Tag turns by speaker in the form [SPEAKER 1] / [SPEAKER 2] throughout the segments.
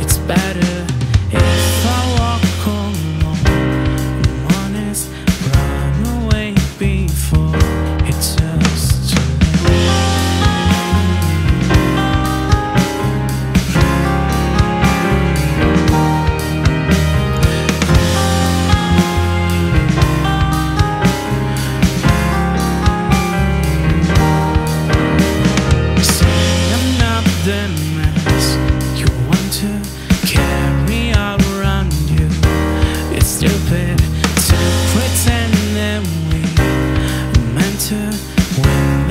[SPEAKER 1] It's better.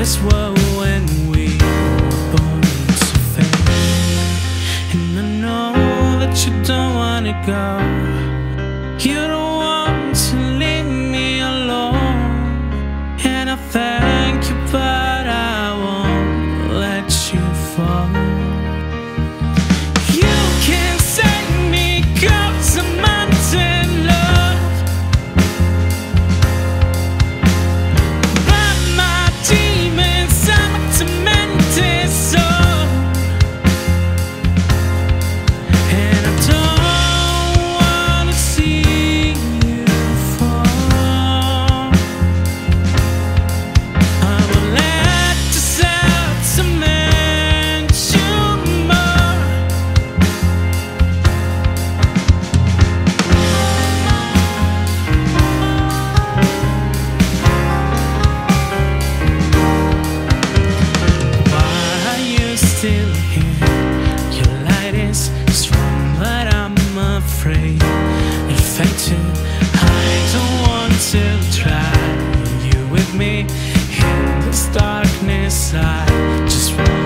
[SPEAKER 1] this world when we were born so fair. And I know that you don't wanna go. You don't want to leave me alone. And I thank you, but. prey infected. I don't want to try you with me in this darkness. I just want.